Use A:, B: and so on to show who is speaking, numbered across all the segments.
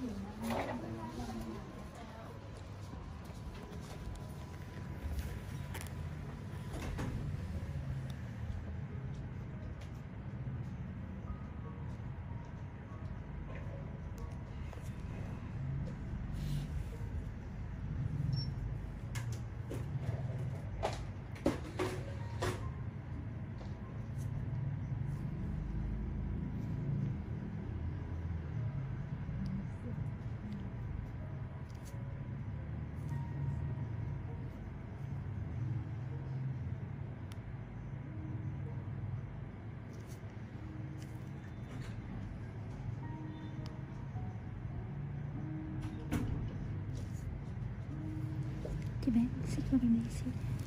A: Thank you. bem, segura-me, segura.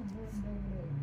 A: Thank you.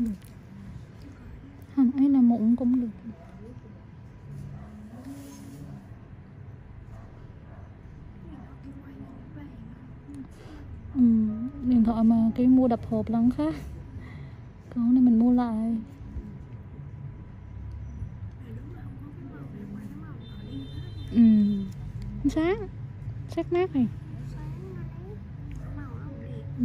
B: Cũng được
A: không ấy là mụn cũng được. Ừ, điện thoại mà cái mua đập hộp lắm khác. Còn này mình mua lại. Ừ sáng sắc mát này. Ừ.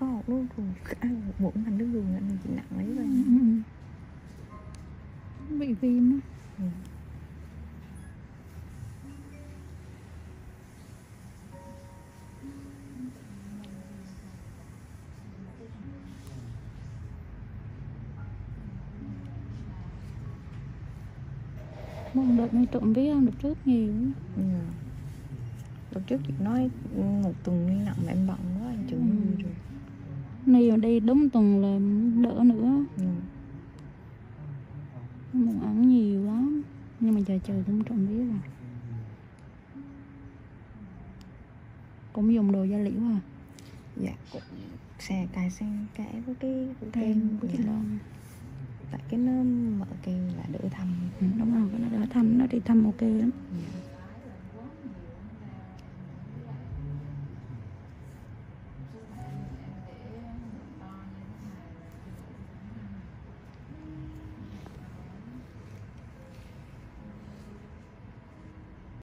B: có một nước ruột ăn một muỗng thành nước là mình chỉ nặng lấy rồi
A: ừ, ừ. bị viêm á
B: ừ.
A: một đợt này trộm vía hơn được trước nhiều.
B: Ừ. Lúc trước chị nói một tuần đi nặng mà em bận
A: này ở đây đúng tuần là đỡ nữa.
B: Ừ.
A: muốn ăn nhiều lắm nhưng mà giờ trời cũng trộm vía rồi. Cũng dùng đồ da liễu à?
B: Dạ. Cũng xè cài xen kẽ với cái cái
A: thêm của chị
B: dạ.
A: Loan.
B: Tại cái nó mở kêu là đỡ thăm
A: ừ, đúng rồi cái nó đỡ thăm nó đi thăm ok lắm.
B: Dạ.